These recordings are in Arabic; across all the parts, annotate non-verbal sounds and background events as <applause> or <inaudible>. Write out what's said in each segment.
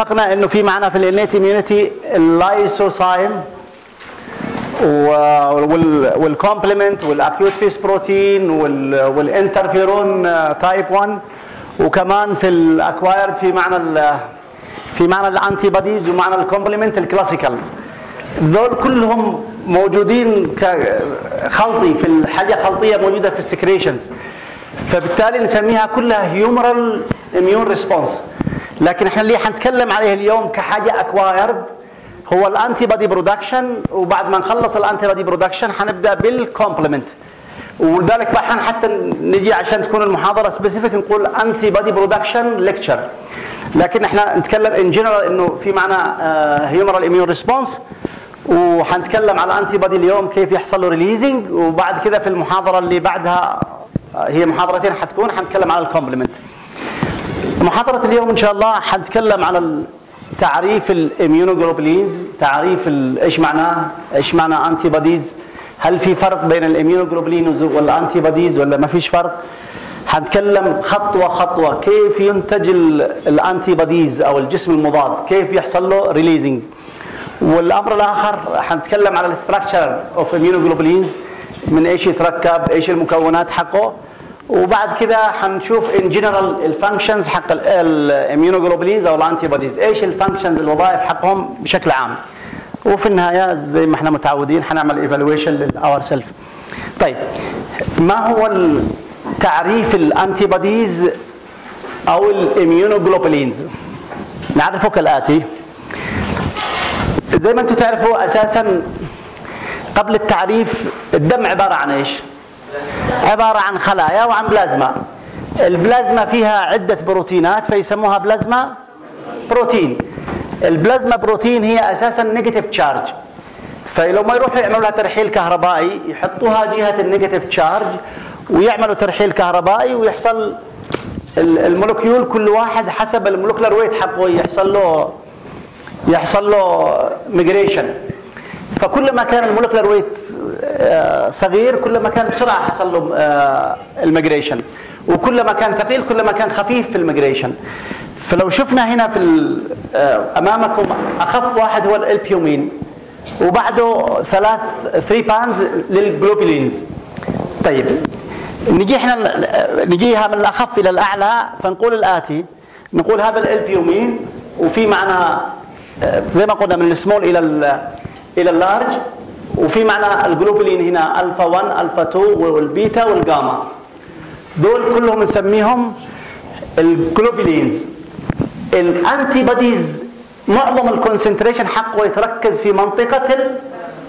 اتفقنا انه في معنا في الانيت اميونيتي اللايسوسايم والكومبلمنت والاكيوت فيس بروتين والانترفيرون تايب 1 وكمان في ال acquired في معنى في معنى ال antibodies ومعنى ال complement ال classical دول كلهم موجودين كخلطي في الحاجة خلطية موجودة في ال secretions فبالتالي نسميها كلها humoral immune response لكن إحنا اللي حنتكلم عليه اليوم كحاجة acquired هو ال antibody production وبعد ما نخلص ال antibody production حنبدأ بال complement ولذلك بقى حتى نجي عشان تكون المحاضرة specific نقول antibody production lecture لكن إحنا نتكلم in general إنه في معنى humoral immune response وحنتكلم على ال antibody اليوم كيف يحصل له releasing وبعد كده في المحاضرة اللي بعدها هي محاضرتين حتكون حنتكلم على ال complement محاضرة اليوم إن شاء الله حنتكلم على تعريف ال immunoglobulins تعريف إيش معناه؟ إيش معنى antibodies هل في فرق بين ال immunoglobulin وال antibodies ولا ما فيش فرق؟ حنتكلم خطوة خطوة. كيف ينتج ال antibodies أو الجسم المضاد؟ كيف يحصل له releasing والأمر الآخر حنتكلم على ال structure of immunoglobulins من إيش يتركب إيش المكونات حقه. وبعد كده حنشوف in general ال functions حق ال immunoglobulins أو ال antibodies إيش ال functions الوظائف حقهم بشكل عام؟ وفي النهاية زي ما إحنا متعودين حنعمل evaluation لل our self طيب ما هو تعريف ال antibodies أو ال immunoglobulins نعرفه كالاتي زي ما أنتم تعرفوا أساسا قبل التعريف الدم عبارة عن إيش؟ عبارة عن خلايا وعن بلازما. البلازما فيها عدة بروتينات فيسموها plasma protein. ال plasma protein هي أساسا negative charge فلو ما يروحوا يعملوا لها ترحيل كهربائي يحطوها جهة ال negative charge ويعملوا ترحيل كهربائي ويحصل ال molecule كل واحد حسب ال molecular weight حقه يحصل له يحصل له migration فكل ما كان ال molecular weight صغير كل ما كان بسرعة حصل له ال migration وكل ما كان ثقيل كل ما كان خفيف في ال migration فلو شفنا هنا في أمامكم أخف واحد هو الألبيومين. وبعده ثلاث 3 bands لل globulins. طيب نجي إحنا نجيها من الأخف إلى الأعلى فنقول الآتي. نقول هذا الألبيومين وفي معنا زي ما قلنا من السمول إلى إلى ال large وفي معنى الجلوبولين هنا ألفا 1 ألفا 2 وال beta وال gamma. دول كلهم نسميهم ال globulins. ال antibodies معظم ال concentration حقه يتركز في منطقة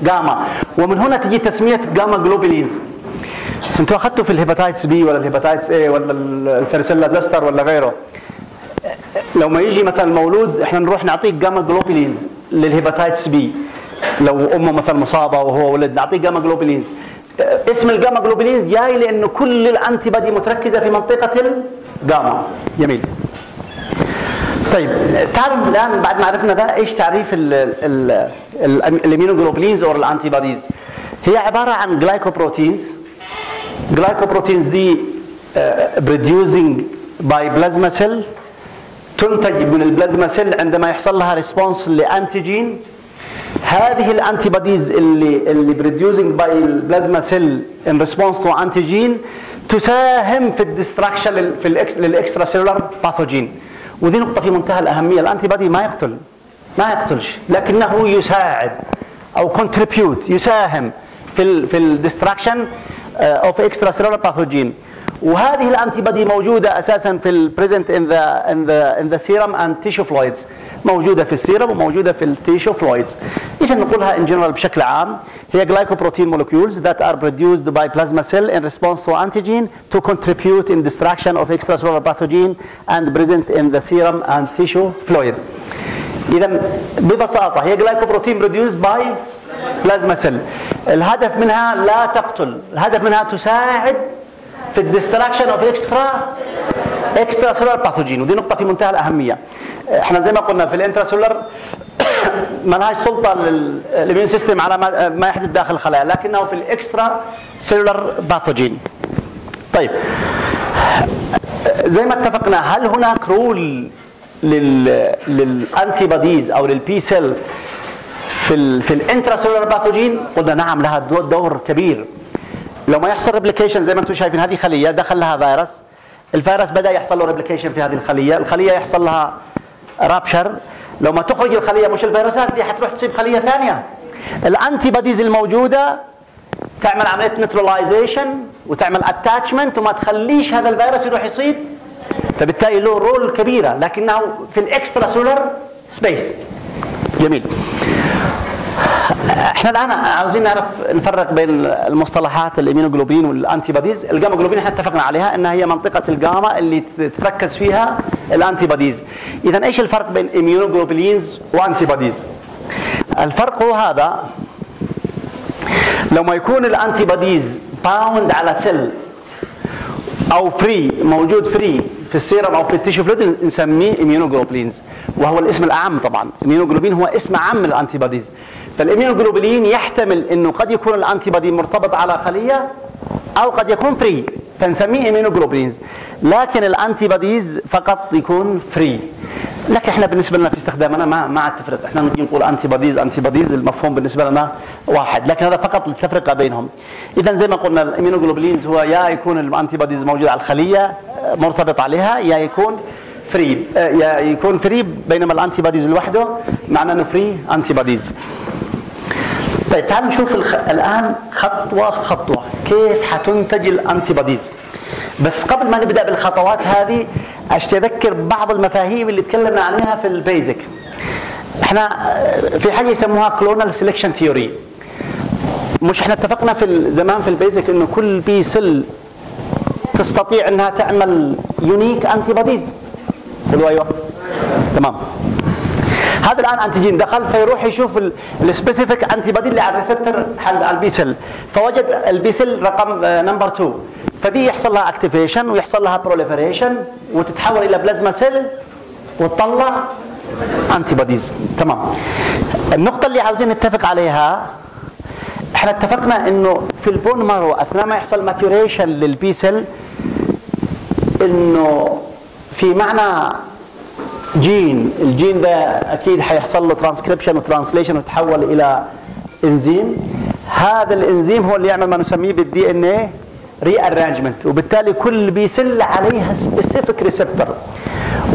الجاما. ومن هنا تجي تسمية gamma globulins. أنتوا أخذتوا في ال Hepatitis B ولا ال Hepatitis A ولا ال Varicella zoster ولا غيره؟ لو ما يجي مثلا مولود إحنا نروح نعطيه gamma globulins لل Hepatitis B. لو أمه مثلا مصابة وهو ولد نعطيه gamma globulins اسم ال gamma globulins جاي لأنه كل ال antibody متركزة في منطقة الجاما. جميل. طيب تعالوا الآن بعد ما عرفنا ده إيش تعريف ال immunoglobulins أو ال antibodies هي عبارة عن glycoproteins glycoproteins دي produced by plasma cell تنتج من ال plasma cell عندما يحصل لها response ل antigen. هذه ال antibodies اللي اللي produced by ال plasma cell in response to antigen تساهم في ال destruction في لل extracellular pathogen ودي نقطة في منتهى الأهمية. ال antibody ما يقتل. ما يقتلش. لكنه يساعد أو contribute يساهم في ال في ال destruction of extracellular pathogen وهذه ال antibody موجودة أساسا في ال present in the in the in the serum and tissue fluids موجودة في السيرم وموجودة في ال tissue fluids. اذا نقولها in general بشكل عام. هي glycoprotein molecules that are produced by plasma cell in response to antigen to contribute in destruction of extracellular pathogen and present in the serum and tissue fluid اذا ببساطة هي glycoprotein produced by plasma cell الهدف منها لا تقتل الهدف منها تساعد في ال destruction of extra extracellular pathogen ودي نقطة في منتهى الأهمية. إحنا زي ما قلنا في ال intracellular <coughs> ما لهاش سلطه لل immune system على ما, يحدث داخل الخلايا لكنه في ال extracellular pathogen. طيب. زي ما اتفقنا هل هناك role لل antibodies أو لل B cell في ال في ال intracellular pathogen؟ قلنا نعم لها دور كبير. لو ما يحصل replication زي ما أنتم شايفين هذه خلية دخل لها فيروس. الفيروس بدأ يحصل له replication في هذه الخلية. الخلية يحصل لها rupture لو ما تخرج الخلية مش الفيروسات دي حتروح تصيب خلية ثانية. ال antibodies الموجودة تعمل عملية neutralization وتعمل attachment وما تخليش هذا الفيروس يروح يصيب. فبالتالي له role كبيرة لكنه في ال extracellular space جميل. إحنا الآن عاوزين نعرف نفرق بين المصطلحات ال immunoglobulin وال antibodies ال gamma globulin إحنا اتفقنا عليها إنها هي منطقة الجاما اللي تركز فيها ال antibodies اذا إيش الفرق بين immunoglobulins و antibodies الفرق هو هذا لما يكون ال antibodies bound على cell أو free موجود free في السيرم أو في ال tissue fluid نسميه immunoglobulins وهو الاسم الاعم طبعا. immunoglobulin هو اسم عام لل antibodies فال immunoglobulin يحتمل إنه قد يكون ال antibody مرتبط على خلية أو قد يكون free. فنسميه immunoglobulins لكن ال antibodies فقط يكون free. لكن إحنا بالنسبة لنا في استخدامنا ما ما عاد تفرق. إحنا نقول antibodies antibodies المفهوم بالنسبة لنا واحد. لكن هذا فقط التفرقة بينهم. اذا زي ما قلنا ال immunoglobulins هو يا يكون ال antibodies موجود على الخلية مرتبط عليها يا يكون free. يا يكون free بينما ال antibodies لوحده معناه إنه free antibodies طيب تعالوا نشوف الخ... الآن خطوة خطوة. كيف حتنتج ال antibodies بس قبل ما نبدأ بالخطوات هذه اشتي أذكر بعض المفاهيم اللي تكلمنا عنها في ال basic. إحنا في حاجة يسموها clonal selection theory مش إحنا اتفقنا في زمان في ال basic إنه كل B cell تستطيع إنها تعمل unique antibodies أيوه. تمام. هذا الآن antigen دخل فيروح يشوف ال specific antibody اللي على ال receptor حق ال B cell فوجد ال B cell رقم number 2 فدي يحصل لها activation ويحصل لها proliferation وتتحول إلى plasma cell وتطلع antibodies تمام. النقطة اللي عاوزين نتفق عليها إحنا اتفقنا إنه في ال bone marrow أثناء ما يحصل maturation لل B cell إنه في معنى جين. الجين ده أكيد حيحصل له ترانسكريبشن وترانسليشن وتحول إلى إنزيم. هذا الإنزيم هو اللي يعمل ما نسميه بال DNA rearrangement وبالتالي كل B cell عليها specific receptor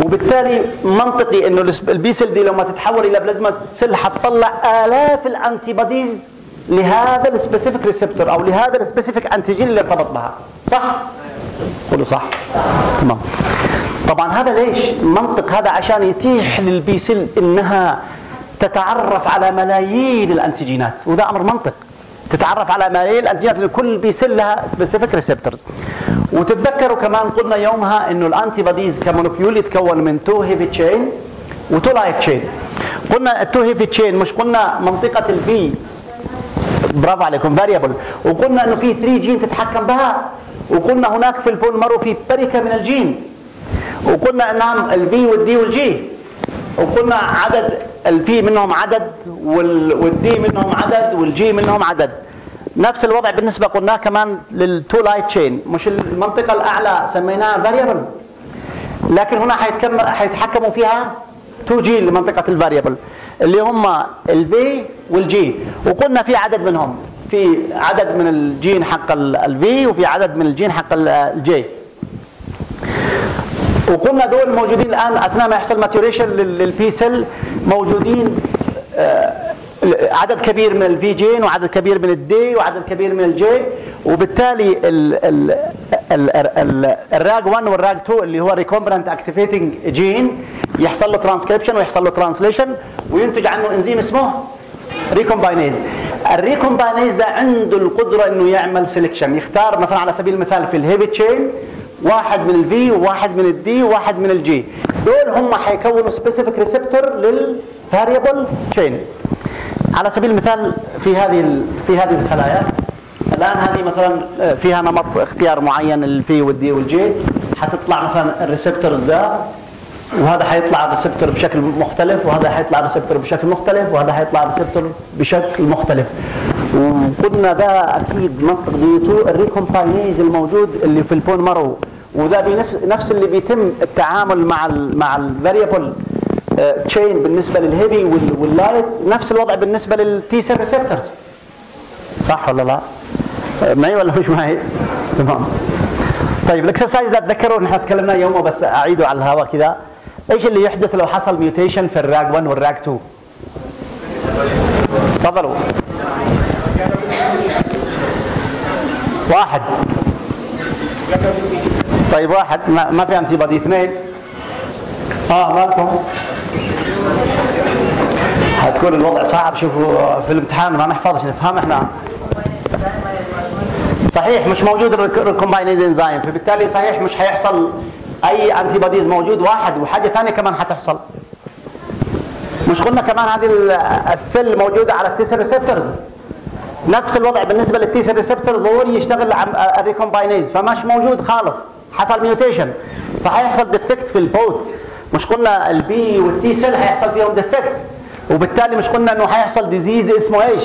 وبالتالي منطقي إنه ال B cell دي لما تتحول إلى plasma cell حتطلع آلاف ال antibodies لهذا ال specific receptor أو لهذا ال specific antigen اللي ارتبط بها. صح؟ قولوا صح. تمام طبعا هذا ليش؟ منطق هذا عشان يتيح لل B cell إنها تتعرف على ملايين الأنتيجينات وده أمر منطق. تتعرف على ملايين الأنتيجينات لأن كل B cell لها specific receptors وتتذكروا كمان قلنا يومها إنه ال antibodies ك molecule يتكون من two heavy chain و two light chain قلنا ال two heavy chain مش قلنا منطقة ال V برافو عليكم variable وقلنا إنه في 3 جين تتحكم بها. وقلنا هناك في ال bone marrow في بركة من الجين. وقلنا انهم ال V وال D وال J. وقلنا عدد ال V منهم عدد وال D منهم عدد وال J منهم عدد. نفس الوضع بالنسبة قلناه كمان لل two light chain مش المنطقة الأعلى سميناها variable لكن هنا حيتحكموا فيها 2 جي لمنطقة ال variable اللي هم ال V وال J. وقلنا في عدد منهم. في عدد من الجين حق ال V وفي عدد من الجين حق ال J وقلنا دول موجودين الآن أثناء ما يحصل maturation لل B cell موجودين آه، عدد كبير من ال V gene وعدد كبير من ال D وعدد كبير من ال J وبالتالي ال RAG 1 وال RAG 2 اللي هو recombinant activating gene يحصل له ترانسكريبشن ويحصل له translation وينتج عنه انزيم اسمه recombinase ال recombinase ده عنده القدرة إنه يعمل selection يختار مثلا على سبيل المثال في ال heavy chain واحد من ال V وواحد من ال D وواحد من ال J دول هم حيكونوا specific receptor لل variable chain على سبيل المثال في هذه في هذه الخلايا. الآن هذه مثلا آه، فيها نمط اختيار معين ال V وال D وال J حتطلع مثلا ال receptors ده. وهذا حيطلع ال receptor بشكل مختلف وهذا حيطلع ال receptor بشكل مختلف وهذا حيطلع ال receptor بشكل مختلف. وقلنا ده أكيد منطق due to ال recombinase الموجود اللي في ال bone marrow. وده بنفس نفس اللي بيتم التعامل مع ال مع ال variable chain بالنسبة لل heavy وال light نفس الوضع بالنسبة لل T cell receptors صح ولا لا؟ معي ولا مش معي؟ تمام. طيب ال exercise ده تذكروا نحن تكلمنا يومه بس أعيده على الهواء كذا إيش اللي يحدث لو حصل mutation في ال RAG 1 وال RAG 2 تفضلوا. واحد. طيب واحد. ما, ما في antibody اثنين. آه مالكم؟ حتكون الوضع صعب. شوفوا في الامتحان ما نحفظش نفهم إحنا. صحيح مش موجود ال recombinase enzyme فبالتالي صحيح مش حيحصل أي antibodies موجود واحد وحاجة ثانية كمان حتحصل مش قلنا كمان هذه ال cell موجودة على ال T cell receptors نفس الوضع بالنسبة لل T cell receptor ضروري يشتغل ال recombinase فمش موجود خالص. حصل mutation فحيحصل defect في ال both. مش قلنا ال B وال T cell حيحصل فيهم defect وبالتالي مش قلنا إنه حيحصل disease اسمه إيش؟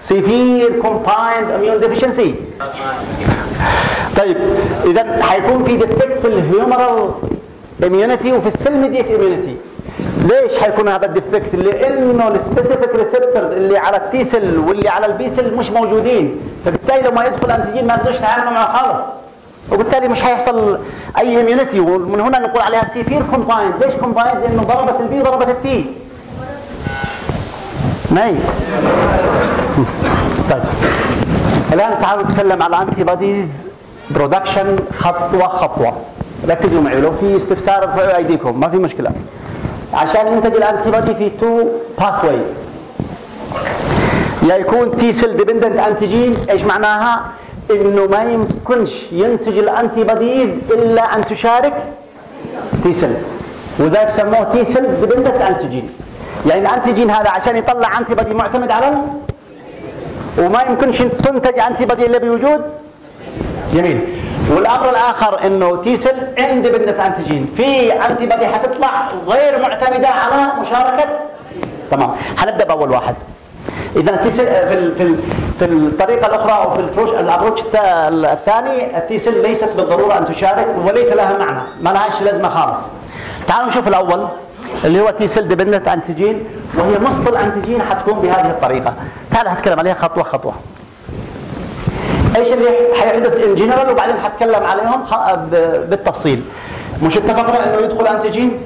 severe combined immune deficiency طيب إذا حيكون في defect في ال humoral immunity وفي ال cell mediated immunity ليش حيكون هذا ال defect؟ لأنه ال specific receptors اللي على ال T cell واللي على ال B cell مش موجودين. فبالتالي لما يدخل antigen ما يقدرش يتعاملوا معه خالص. وبالتالي مش حيحصل أي immunity ومن هنا نقول عليها severe combined ليش combined؟ لأنه ضربت ال B ضربت ال T معي <laughs> طيب. الآن تعالوا نتكلم على antibodies production خطوة خطوة. ركزوا معي لو في استفسار ارفعوا أيديكم ما في مشكلة. عشان ينتج ال antibody في two pathway يا يكون T cell dependent antigen إيش معناها؟ إنه ما يمكنش ينتج ال antibodies إلا أن تشارك T cell وذلك سموه T cell dependent antigen يعني ال antigen هذا عشان يطلع antibody معتمد على وما يمكنش تنتج antibody إلا بوجود؟ جميل. والأمر الآخر إنه T cell independent antigen في antibody حتطلع غير معتمدة على مشاركة تمام. حنبدأ بأول واحد. إذا ال T cell في في في الطريقة الأخرى أو في ال approach ال approach الثاني ال T cell ليست بالضرورة أن تشارك وليس لها معنى. ما لهاش لازمة خالص. تعالوا نشوف الأول. اللي هو T cell dependent antigen وهي نصف ال antigen حتكون بهذه الطريقة. تعال هتكلم عليها خطوة خطوة. إيش اللي حيحدث in general وبعدين حتكلم عليهم بالتفصيل. مش اتفقنا إنه يدخل antigen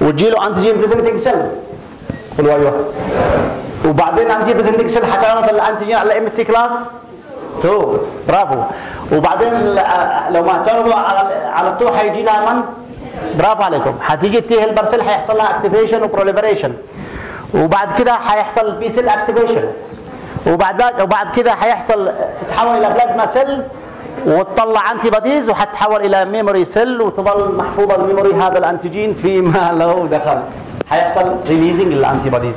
وتجي له antigen presenting cell قولوا أيوه. وبعدين antigen presenting cell حتعرض ال antigen على MHC class 2 برافو. وبعدين لو ما اعترضوا على على طول حيجي لها من؟ برافو عليكم. ال T helper cell حيحصل لها activation و proliferation وبعد كده حيحصل B cell activation وبعد وبعد كده حيحصل تتحول إلى plasma cell وتطلع antibodies وحتتحول إلى memory cell وتظل محفوظة ال memory هذا ال antigen فيما <laughs> لو دخل. حيحصل releasing لل antibodies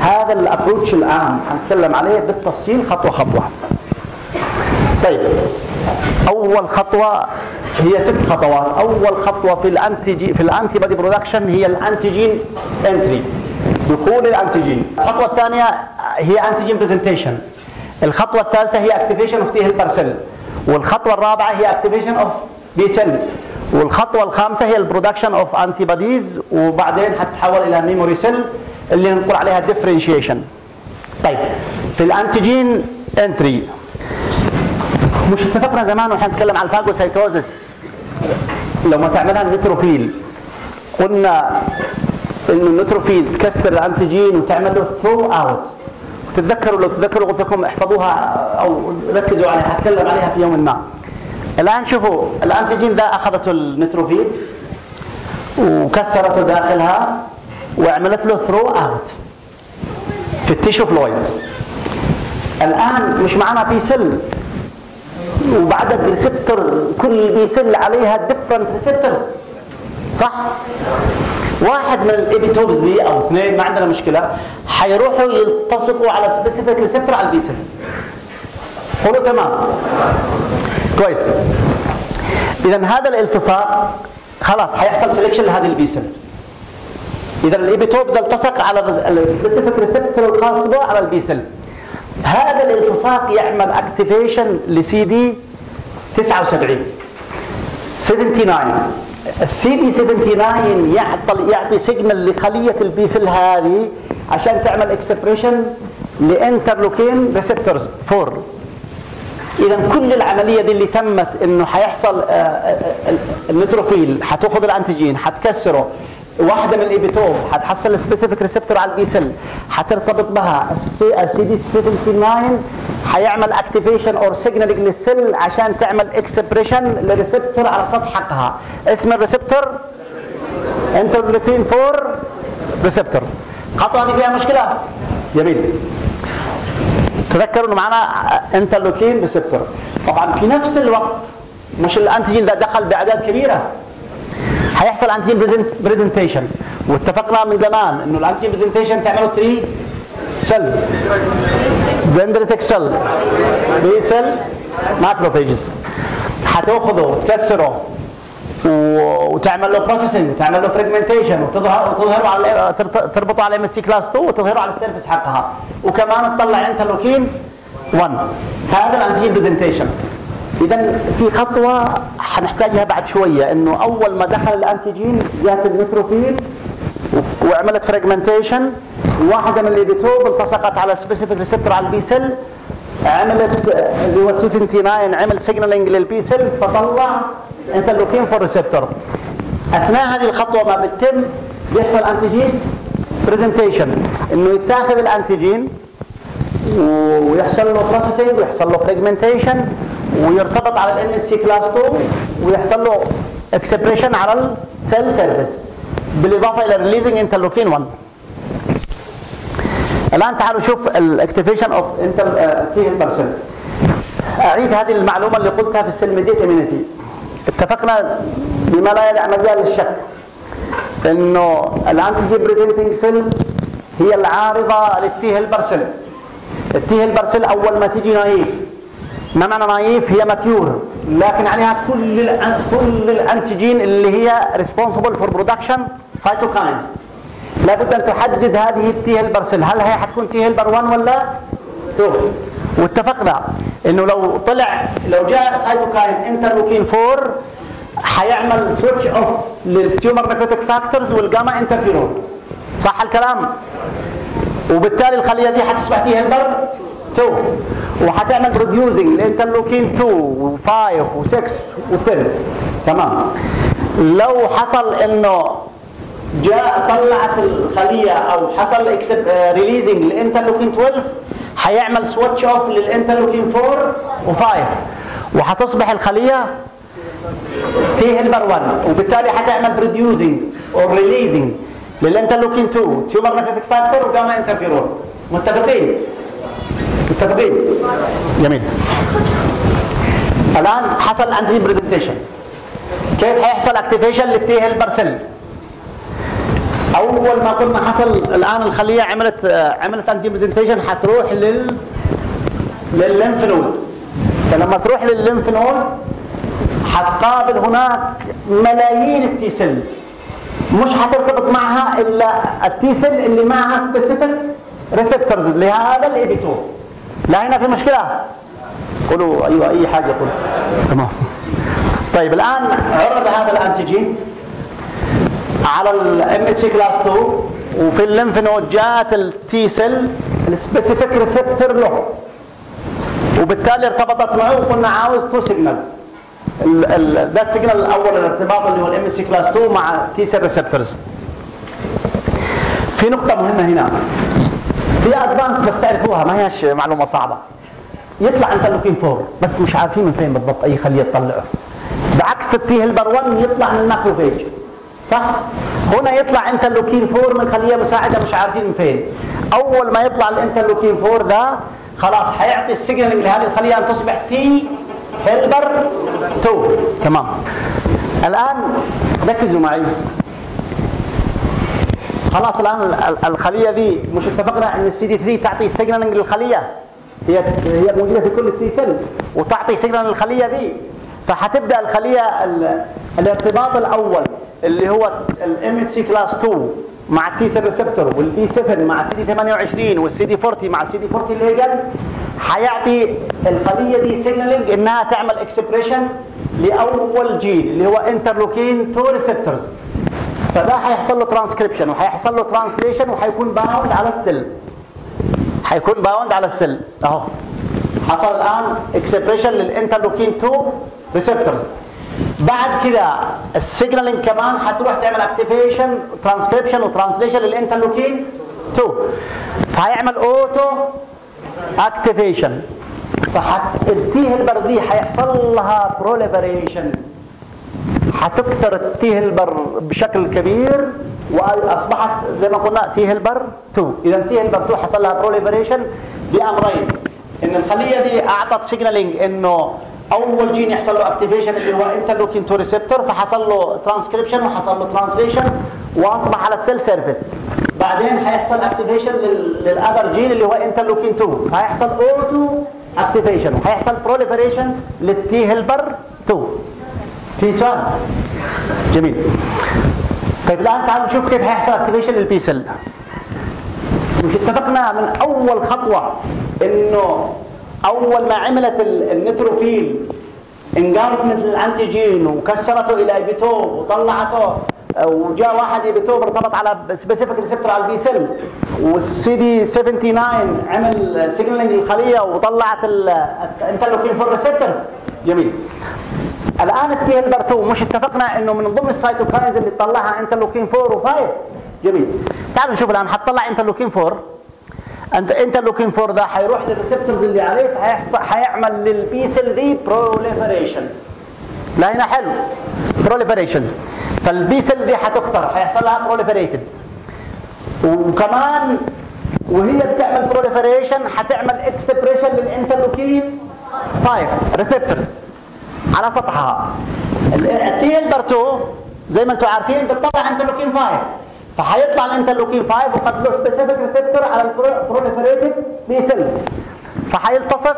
هذا ال approach العام حنتكلم عليه بالتفصيل خطوة خطوة. طيب. أول خطوة هي ست خطوات. أول خطوة في ال antige في ال antibody production هي ال antigen entry دخول ال antigen. الخطوة الثانية هي antigen presentation الخطوة الثالثة هي activation of T helper cell والخطوة الرابعة هي activation of B cell والخطوة الخامسة هي ال production of antibodies وبعدين حتتحول إلى memory cell اللي نقول عليها differentiation طيب في ال antigen entry مش اتفقنا زمان وإحنا نتكلم عن ال phagocytosis لما تعملها ال neutrophil قلنا إنه ال neutrophil تكسر ال antigen وتعمل له throw out تتذكروا لو تتذكروا قلت لكم احفظوها أو ركزوا عليها حتكلم عليها في يوم ما. الآن شوفوا ال antigen ده أخذته ال neutrophil وكسرته داخلها وعملت له throw out في ال tissue fluid. الآن مش معنا B cell وبعدد receptors كل B cell عليها different receptors صح؟ واحد من ال epitopes دي أو اثنين ما عندنا مشكلة حيروحوا يلتصقوا على specific receptor على ال B cell قولوا تمام. كويس. اذا هذا الالتصاق خلاص حيحصل selection لهذه ال B cell اذا ال epitope ده التصق على ال specific receptor الخاص به على ال B cell هذا الالتصاق يعمل activation ل CD 79 79 السي دي 79 يعطي يعطي signal لخلية ال B cell هذه عشان تعمل expression ل interleukin receptors 4 اذا كل العملية دي اللي تمت إنه حيحصل آه، آه، آه، ال neutrophil حتأخذ ال antigen حتكسره. واحدة من ال epitope حتحصل ال specific receptor على ال B cell حترتبط بها السي دي 79 حيعمل activation or signaling لل cell عشان تعمل expression ل receptor على سطح حقها. اسم ال receptor interleukin 4 receptor الخطوه هذه فيها مشكلة؟ جميل. تذكروا إنه معنا interleukin receptor طبعا في نفس الوقت مش ال antigen ده دخل بأعداد كبيرة. هيحصل antigen presentation واتفقنا من زمان إنه ال antigen presentation تعملوا 3 cells dendritic cell B cell macrophages هتأخذه وتكسره وتعمل له processing وتعمل له fragmentation وتظهر وتظهره على تربطه على MHC class 2 وتظهره على ال surface حقها. وكمان تطلع interleukin 1 هذا ال antigen presentation اذا في خطوة حنحتاجها بعد شوية إنه أول ما دخل ال antigen جات ال neutrophil وعملت fragmentation واحدة من ال epitope التصقت على specific receptor على ال B cell عملت اللي هو 79 عمل signaling لل B cell فطلع interleukin four receptor أثناء هذه الخطوة ما بتتم بيحصل antigen presentation إنه يتاخذ ال antigen ويحصل له processing ويحصل له fragmentation ويرتبط على ال MHC class 2 ويحصل له expression على ال cell surface بالإضافة إلى releasing interleukin 1 الآن تعالوا نشوف ال activation of inter T helper أعيد هذه المعلومة اللي قلتها في ال cell mediated immunity اتفقنا بما لا يدع مجال للشك إنه ال antigen presenting cell هي العارضة لل T helper cell ال T helper cell أول ما تيجي naive. ما معنى naive هي mature لكن عليها كل كل الانتيجين اللي هي responsible for production cytokines لابد أن تحدد هذه ال T helper cell هل هي حتكون T helper 1 ولا 2 واتفقنا إنه لو طلع لو جاء cytokine interleukin 4 حيعمل switch off لل tumor necrotic factors وال gamma interferon صح الكلام؟ وبالتالي الخلية دي حتصبح T helper 2 وحتعمل producing ل interleukin 2 و5 و6 و10 تمام. لو حصل إنه جاء طلعت الخلية أو حصل releasing لل interleukin 12 حيعمل switch off لل interleukin 4 و5 وحتصبح الخلية T helper 1 وبالتالي حتعمل producing أو releasing لل interleukin 2 tumor necrotic factor و gamma interferon متفقين؟ متفقين جميل. الآن حصل antigen presentation كيف حيحصل activation لل T helper cell أول ما قلنا حصل الآن الخلية عملت عملت antigen presentation حتروح لل لل lymph node فلما تروح لل lymph node حتقابل هناك ملايين ال T cell. مش حترتبط معها إلا ال T cell اللي معها specific receptors لهذا ال epitope لا هنا في مشكلة. قولوا أيوه أي حاجة قولوا. تمام. طيب الآن عرض هذا ال antigen على ال MH class 2 وفي ال lymph node جاءت ال T cell ال specific receptor له. وبالتالي ارتبطت معه وقلنا عاوز two signals ده ال signal الأول الارتباط اللي هو ال MC class 2 مع T cell receptors في نقطة مهمة هنا. هي advance بس تعرفوها ما هيش معلومة صعبة. يطلع interleukin 4 بس مش عارفين من فين بالضبط أي خلية تطلعه. بعكس ال T helper 1 يطلع من ال macrophage صح؟ هنا يطلع interleukin 4 من خلية مساعدة مش عارفين من فين. أول ما يطلع ال interleukin 4 ده خلاص حيعطي ال signal لهذه الخلية أن تصبح T helper 2 تمام. الآن ركزوا معي. خلاص الآن الخلية دي مش اتفقنا إن السي دي 3 تعطي signaling للخلية؟ هي هي موجودة في كل ال T cell وتعطي signal للخلية دي. فحتبدأ الخلية الارتباط الأول اللي هو ال MHC class 2 مع ال T cell receptor وال B 7 مع السي دي 28 والسي دي 40 مع السي دي 40 ligand حيعطي الخلية دي signaling إنها تعمل expression لأول جين اللي هو interleukin 2 receptors فده هيحصل له ترانسكريبشن وهيحصل له ترانسليشن وهيكون باوند على السيل هيكون باوند على السيل أهو. حصل الآن expression لل interleukin 2 receptors بعد كده ال signaling كمان هتروح تعمل اكتيفيشن ترانسكريبشن وترانسليشن للانترلوكين 2 فهيعمل auto activation فال T helper دي هيحصل لها proliferation هتكثر ال T helper بشكل كبير واصبحت زي ما قلنا T helper 2 إذا T helper 2 حصل لها proliferation بأمرين. إن الخلية دي أعطت signaling إنه أول جين يحصل له activation اللي هو interleukin 2 receptor فحصل له ترانسكريبشن وحصل له ترانسليشن وأصبح على ال cell surface بعدين هيحصل activation لل other gene اللي هو interleukin 2 هيحصل auto activation وهيحصل proliferation لل T helper 2 في سؤال. جميل. طيب الآن تعالوا نشوف كيف هيحصل activation لل B cell مش اتفقنا من أول خطوة إنه أول ما عملت ال neutrophil engulfment لل antigen وكسرته إلى epitope وطلعته وجاء واحد epitope ارتبط على specific receptor على ال B cell وال CD 79 عمل signaling للخليه وطلعت ال interleukin 4 receptors جميل. الآن ال T helper 2 مش اتفقنا إنه من ضمن ال cytokines اللي طلعها interleukin 4 و5 جميل. تعالوا نشوف الآن حتطلع interleukin 4 انت interleukin 4 ده حيروح لل receptors اللي عليه حيعمل لل B cell دي proliferations لا هنا حلو. proliferations فال B cell دي حتكثر حيحصل لها proliferated وكمان وهي بتعمل proliferation حتعمل expression لل interleukin 5 receptors على سطحها. ال T helper 2 زي ما أنتم عارفين بتطلع interleukin 5 فحيطلع ال interleukin 5 وقد له specific receptor على ال proliferated B cell فحيلتصق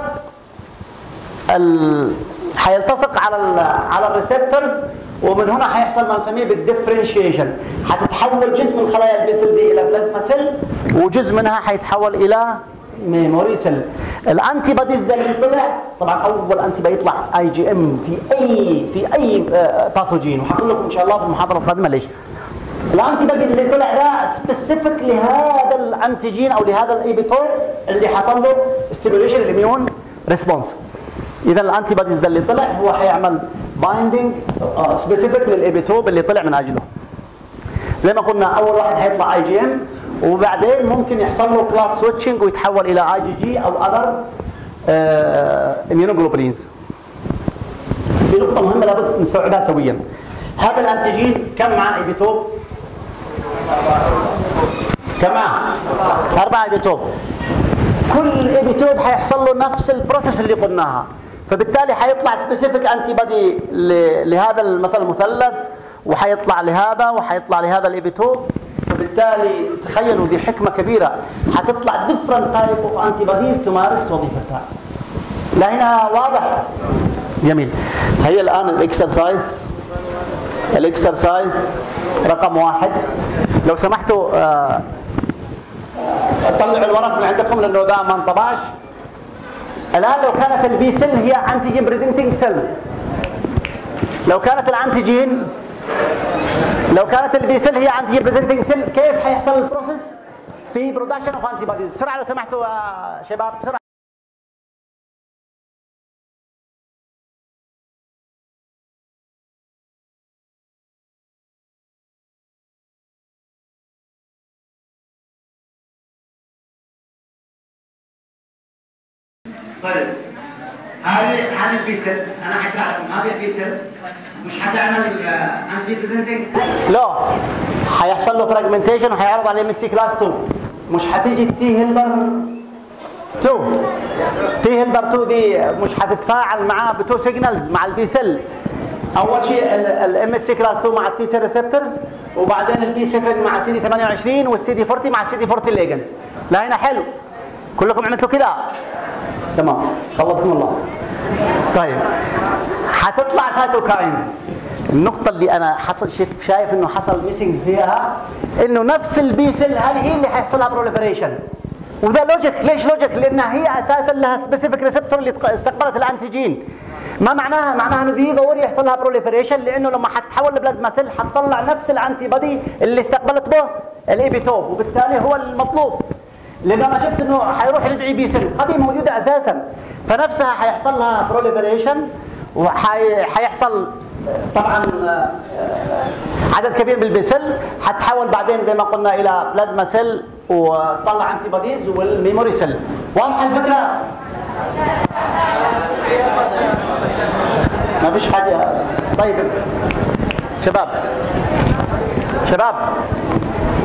ال... حيلتصق على ال... على ال receptors ومن هنا حيحصل ما نسميه بال differentiation حتتحول جزء من خلايا ال B cell دي إلى plasma cell وجزء منها حيتحول إلى memory cell ال antibodies ده اللي طلع طبعا أول antibody يطلع IgM في أي في أي pathogen وحقول لكم إن شاء الله في المحاضره القادمه ليش؟ ال antibody اللي طلع ده specific لهذا ال antigen أو لهذا ال epitope اللي حصل له stimulation ال immune response إذا ال antibodies ده اللي طلع هو حيعمل binding specific لل epitope اللي طلع من اجله زي ما قلنا أول واحد حيطلع IgM وبعدين ممكن يحصل له class switching ويتحول إلى IgG أو other immunoglobulins في نقطة مهمة لابد نستوعبها سويا. هذا ال antigen كم معاه epitope؟ كم معاه أربعة epitope. كل epitope حيحصل له نفس ال process اللي قلناها. فبالتالي حيطلع specific antibody لهذا مثلا المثلث وحيطلع لهذا وحيطلع لهذا ال epitope. فبالتالي تخيلوا دي حكمة كبيرة. حتطلع type of antibodies تمارس وظيفتها. لا هنا واضح؟ جميل. هي الآن ال exercise. ال exercise رقم واحد. لو سمحتوا آه طلعوا الورق من عندكم لأنه ذا ما انطبعش الآن لو كانت ال B cell هي antigen presenting cell لو كانت ال antigen لو كانت ال B cell هي antigen presenting cell كيف حيحصل ال process في production of antibodies بسرعة لو سمحتوا يا شباب بسرعة. طيب. هذه هذه ال B cell أنا حشرح لكم هذه ال B cell مش حتعمل antigen presenting لا. حيحصل له fragmentation وحيعرض عليه MHC class 2 مش حتيجي ال T helper 2 T helper 2 دي مش حتتفاعل معاه ب two signals مع ال B cell أول شيء ال MHC class 2 مع ال T cell receptors وبعدين ال B 7 مع سي دي 28 والسي دي 40 مع السي دي 40 ligands لا هنا حلو. كلكم عملتوا كده؟ تمام. خلصكم الله. طيب. هتطلع cytokines النقطة اللي أنا حصل شايف إنه حصل missing فيها إنه نفس ال B cell هذه هي اللي حيحصل لها proliferation وده logic ليش logic لأنها هي أساسا لها specific receptor اللي استقبلت ال antigen. ما معناها معناها إنه دي ضروري يحصل لها proliferation لأنه لما حتحول ل plasma cell حتطلع نفس ال antibody اللي استقبلت به ال epitope وبالتالي هو المطلوب. لأن أنا شفت إنه حيروح يدعي B cell هذه موجودة أساسا. فنفسها حيحصل لها proliferation وحيحصل طبعا آه، عدد كبير بال B cell حتحول بعدين زي ما قلنا إلى plasma cell وطلع antibodies وال memory cell واضحه الفكرة؟ ما فيش حاجة. طيب. شباب. شباب.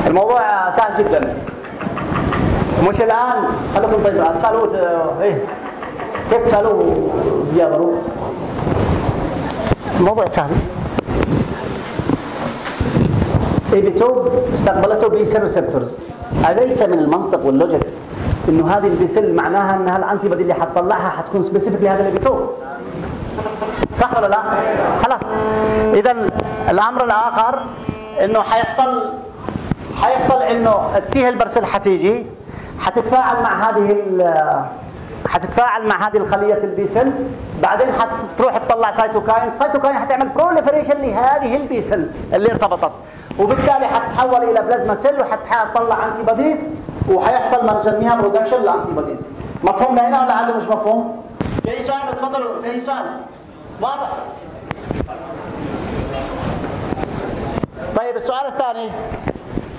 الموضوع سهل جدا. مش الآن خليكم طيب. تسالوه إيه. كيف تسالوه بيابرو الموضوع سهل. epitope استقبلته B cell receptors أليس من المنطق وال logic إنه هذه ال B cell معناها انها ال antibody اللي حتطلعها حتكون specific لهذا ال epitope صح ولا لا؟ خلاص. اذا الأمر الآخر إنه حيحصل حيحصل إنه ال T helper cell حتيجي. حتتفاعل مع هذه حتتفاعل مع هذه الخلية ال B cell بعدين حتروح تطلع cytokine. ال cytokine حتعمل proliferation لهذه ال B cell اللي ارتبطت. وبالتالي حتتحول إلى plasma cell وحتطلع antibodies وحيحصل ما نسميها production لل antibodies مفهوم هنا ولا هذا مش مفهوم؟ في سؤال تفضلوا. في سؤال. واضح. طيب السؤال الثاني.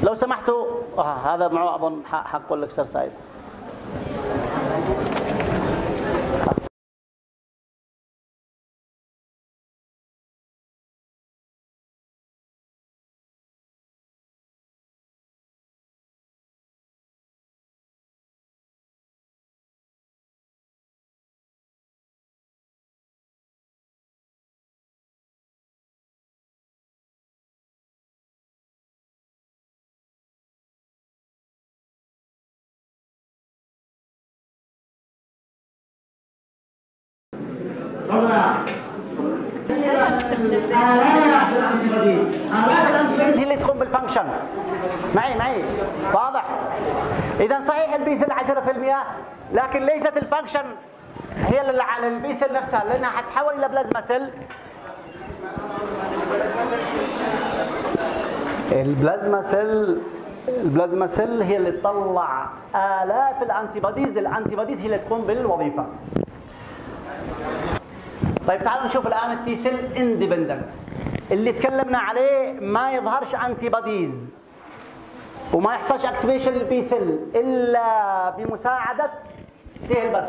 لو سمحتوا آه هذا معه أظن حق الأكسرسايز. اللي تقوم بال function معي معي. واضح. إذا صحيح ال B cell 10% لكن ليست ال function هي اللي على ال B cell نفسها لأنها حتحول إلى plasma cell. ال plasma cell ال plasma cell هي اللي تطلع آلاف ال antibodies ال antibodies هي اللي تقوم بالوظيفة. طيب تعالوا نشوف الآن ال T cell independent اللي تكلمنا عليه ما يظهرش antibodies وما يحصلش activation لل B cell إلا بمساعدة T helper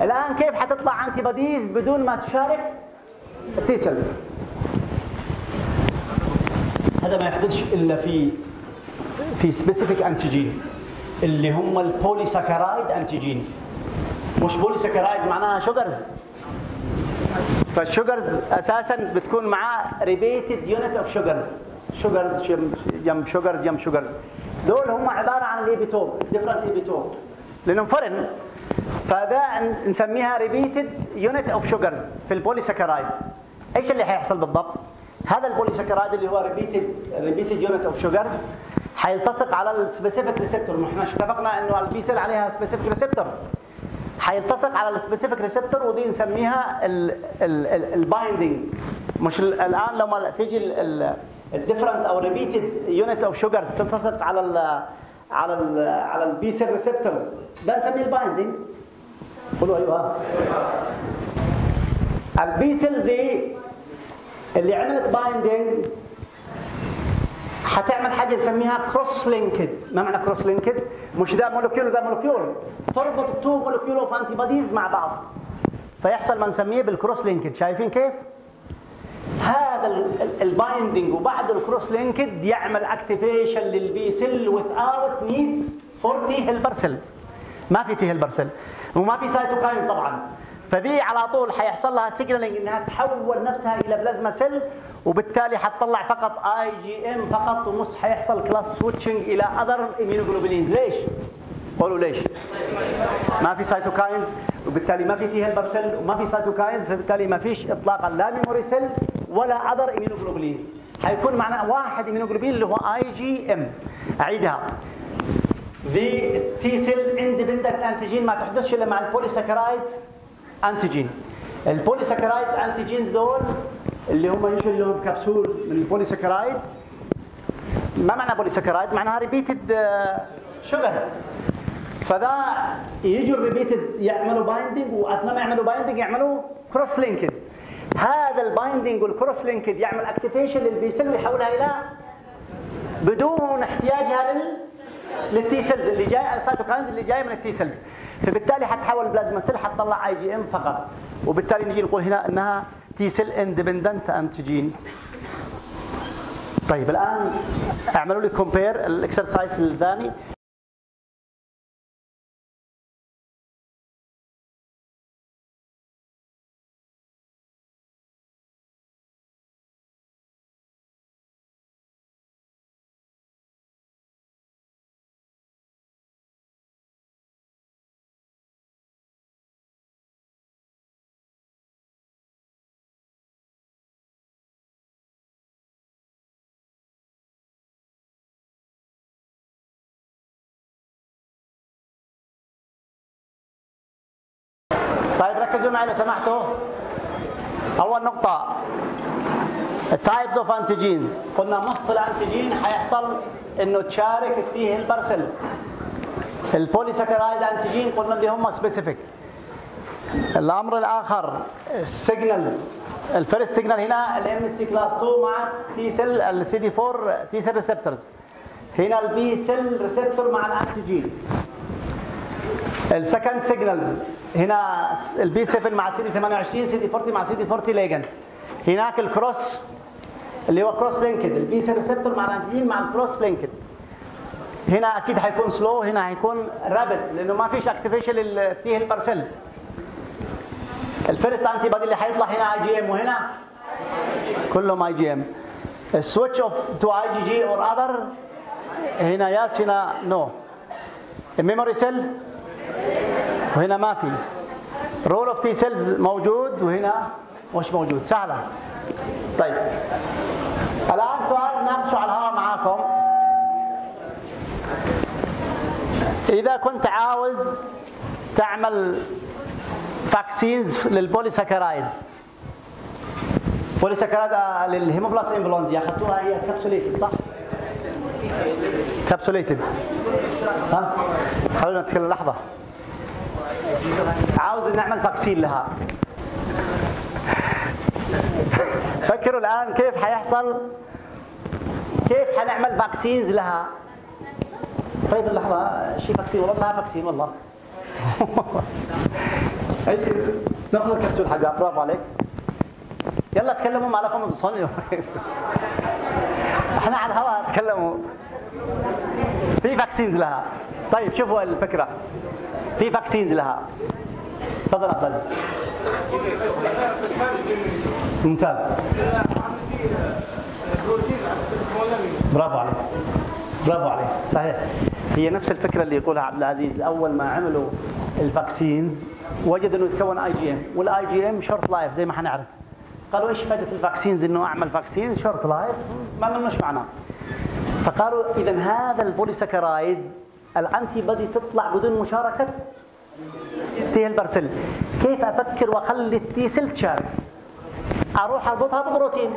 الآن كيف حتطلع antibodies بدون ما تشارك ال T cell هذا ما يحدثش إلا في في specific antigen اللي هم ال polysaccharide antigen مش polysaccharide معناها sugars فال sugars أساسا بتكون معاه repeated unit of sugars sugars جنب sugars جنب sugars دول هم عبارة عن ال epitope different epitope لأنهم foreign فده نسميها repeated unit of sugars في ال polysaccharides إيش اللي حيحصل بالضبط؟ هذا ال polysaccharide اللي هو repeated repeated unit of sugars حيلتصق على ال specific receptor إحنا اتفقنا إنه ال B cell عليها specific receptor حيلتصق على ال specific receptor ودي نسميها ال binding مش الآن لما تيجي ال different أو repeated unit of sugars تلتصق على ال على ال على ال B cell receptors ده نسميه ال binding قولوا أيوه. ال B cell دي اللي عملت binding حتعمل حاجة نسميها cross linked ما معنى cross linked مش ده molecule وده molecule تربط ال two molecule of antibodies مع بعض. فيحصل ما نسميه بال cross linked شايفين كيف؟ هذا ال binding وبعد ال cross linked يعمل activation لل B cell without need for T helper cell ما في T helper cell وما في cytokine طبعا. فدي على طول حيحصل لها signaling إنها تحول نفسها إلى plasma cell وبالتالي حتطلع فقط IgM فقط ومش حيحصل class switching إلى other immunoglobulins ليش؟ قولوا ليش؟ ما في cytokines وبالتالي ما في T helper cell وما في cytokines فبالتالي ما فيش اطلاقا لا memory cell ولا other immunoglobulins حيكون معنا واحد immunoglobulin اللي هو IgM أعيدها. في T cell independent antigen ما تحدثش إلا مع ال polysaccharides antigen ال polysaccharides antigens دول اللي هم يجوا لهم كبسول من ال polysaccharide؟ ما معنى polysaccharide؟ معناها repeated sugars فذا يجوا ال repeated يعملوا binding واثناء ما يعملوا binding يعملوا cross linked هذا ال binding وال cross linked يعمل activation لل B cell ويحولها إلى بدون احتياجها لل لل T cells اللي جاي ال cytokines اللي جاية من ال T cells فبالتالي حتحول ال plasma cell حتطلع IgM فقط. وبالتالي نجي نقول هنا إنها T cell independent antigen طيب الآن أعملوا لي كومبير الإكسرسايز الثاني. طيب ركزوا معي لو سمحتوا. أول نقطة. ال types of antigens قلنا نص ال antigen حيحصل إنه تشارك فيه ال helper cell. ال polysaccharide antigen قلنا اللي هم specific الأمر الآخر ال signal ال first signal هنا ال MHC class 2 مع T cell ال CD 4 T cell receptors هنا ال B cell receptor مع ال antigen. ال second signals هنا ال B 7 مع سي دي 28 سي دي 40 مع سي دي 40 ligands هناك ال cross اللي هو cross linked ال B cell receptor مع ال antigen مع ال cross linked هنا أكيد حيكون slow هنا حيكون rapid لأنه ما فيش activation لل T helper ال first antibody اللي حيطلع هنا IgM وهنا كلهم IgM ال switch off to IgG or other هنا yes هنا no ال memory cell وهنا ما في. role of T cells موجود وهنا مش موجود. سهلة. طيب. الآن سؤال ناقشه على الهواء معاكم. إذا كنت عاوز تعمل vaccines لل polysaccharides polysaccharide لل Haemophilus influenzae أخذتوها هي capsulated صح؟ capsulated ها؟ خلونا نتكلم لحظة. عاوز نعمل vaccine لها. فكروا الآن كيف حيحصل؟ كيف حنعمل vaccines لها؟ طيب اللحظة شيء vaccine والله ما vaccine والله. <laughs> ناخذ الكبسول حقها. برافو عليك. يلا تكلموا ما لكم <laughs> إحنا على الهواء. تكلموا. في vaccines لها. طيب شوفوا الفكرة. في vaccines لها. تفضل عبد ممتاز. برافو عليك. برافو عليك. صحيح. هي نفس الفكرة اللي يقولها عبد العزيز. أول ما عملوا ال vaccines وجد إنه يتكون IgM وال IgM short life زي ما حنعرف. قالوا إيش فائده ال vaccines إنه أعمل vaccines short life ما منوش معناه فقالوا اذا هذا ال polysaccharides ال antibody تطلع بدون مشاركة؟ T helper cell. كيف أفكر وأخلي ال T cell تشارك أروح أربطها ببروتين.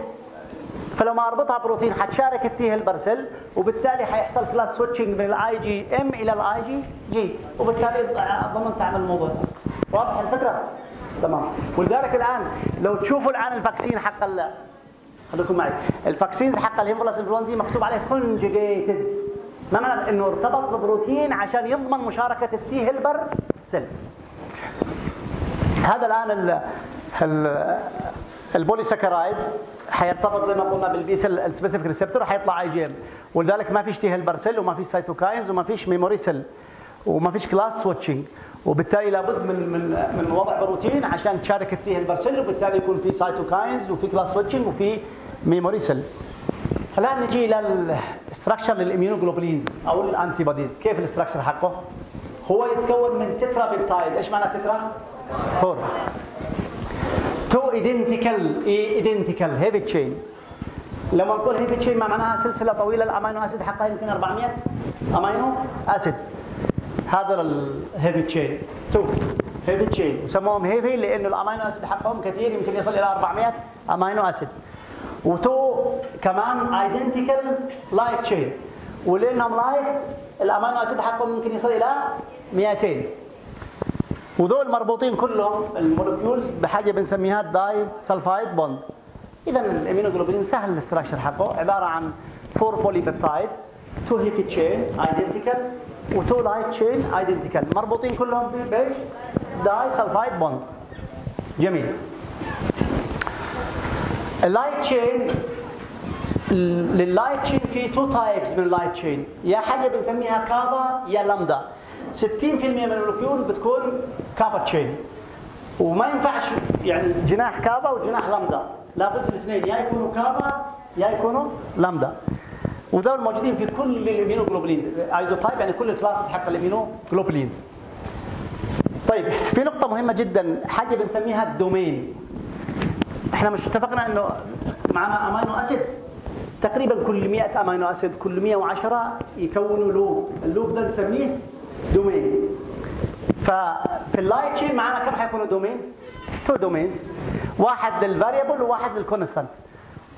فلما أربطها بروتين حتشارك ال T helper cell وبالتالي حيحصل class switching من ال IgM إلى الاي جي G وبالتالي ضمنت اعمل الموضوع واضح الفكرة؟ تمام. ولذلك الآن لو تشوفوا الآن ال vaccine حق خليكم معي. ال vaccines حق ال Haemophilus influenzae مكتوب عليه conjugated ما معنى إنه ارتبط ببروتين عشان يضمن مشاركة ال T helper cell هذا الآن ال ال ال polysaccharides حيرتبط زي ما قلنا بال B cell ال specific receptor حيطلع IgM ولذلك ما فيش T helper cell وما فيش cytokines وما فيش memory cell وما فيش class switching وبالتالي لابد من من من وضع بروتين عشان تشارك ال T helper cell وبالتالي يكون في cytokines وفي class switching وفي memory cell الآن نجي إلى ال structure لل immunoglobulins أو ال antibodies كيف ال structure حقه؟ هو يتكون من tetrapeptide إيش معنى tetra four. two identical identical heavy chain لما نقول heavy chain معناها سلسلة طويلة ال amino acid حقها يمكن 400 amino acid. هذا ال heavy chain two heavy chain وسموهم heavy لأنه ال amino acid حقهم كثير يمكن يصل إلى 400 amino acid و two كمان identical light chain ولأنهم light ال amino acid حقهم ممكن يصل إلى 200 وذول مربوطين كلهم ال molecules بحاجة بنسميها disulfide bond اذا ال immunoglobulin سهل ال structure حقه. عبارة عن four polypeptide two heavy chain identical و two light chain identical مربوطين كلهم بإيش؟ disulfide bond. جميل. ال light chain لل light chain في two types من ال light chain يا حاجة بنسميها kappa يا لامدا 60% من ال molecule بتكون kappa chain وما ينفعش يعني جناح kappa وجناح لامدا لابد الاثنين. يا يكونوا kappa يا يكونوا لامدا وذول موجودين في كل ال immunoglobulins isotype يعني كل ال classes حق ال immunoglobulins طيب في نقطة مهمة جدا حاجة بنسميها ال domain. إحنا مش اتفقنا إنه معنا amino acid تقريبا كل 100 amino acid كل 110 يكونوا loop. ال loop ده نسميه domain. ففي ال light chain معنا كم حيكونوا domain؟ two domains واحد لل variable وواحد لل constant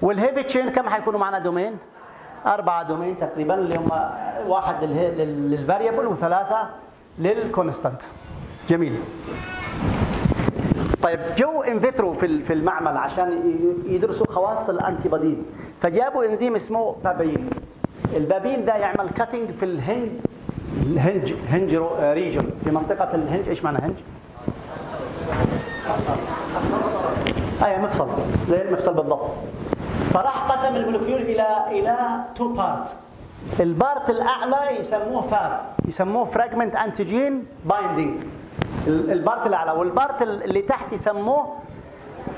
وال heavy chain كم حيكونوا معنا domain؟ أربعة domain تقريبا اللي هم واحد لل variable وثلاثة لل constant جميل. طيب جو in vitro في في المعمل عشان يدرسوا خواص ال antibodies فجابوا إنزيم اسمه papain. ال papain ده يعمل cutting في ال hinge ال hinge hinge region في منطقة ال hinge. إيش معنى hinge؟ أيوه مفصل. زي المفصل بالضبط. فراح قسم ال molecule إلى إلى two part ال part الأعلى يسموه Fab يسموه fragment antigen binding ال part الأعلى وال part اللي تحت يسموه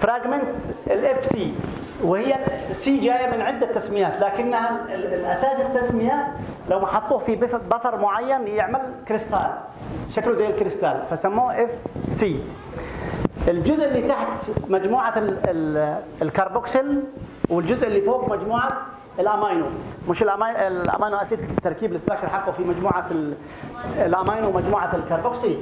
fragment ال Fc وهي ال C جاية من عدة تسميات لكنها الأساس التسمية لو ما حطوه في buffer معين يعمل كريستال شكله زي الكريستال فسموه Fc الجزء اللي تحت مجموعة الكربوكسيل والجزء اللي فوق مجموعة الامينو مش الامينو ال amino acid تركيب ال structure حقه في مجموعة الامينو ومجموعة الكربوكسي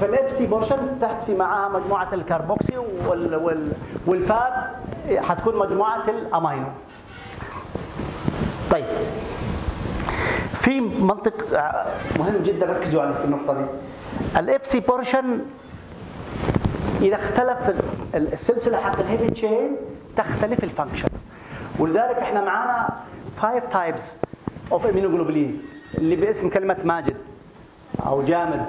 في ال Fc portion تحت في معاها مجموعة الكربوكسي وال وال وال Fab حتكون مجموعة الامينو طيب. في منطق مهم جدا ركزوا عليه في النقطة دي. ال Fc portion إذا اختلف السلسلة حق ال heavy chain تختلف ال function ولذلك إحنا معانا 5 types of immunoglobulins اللي باسم كلمة ماجد أو جامد.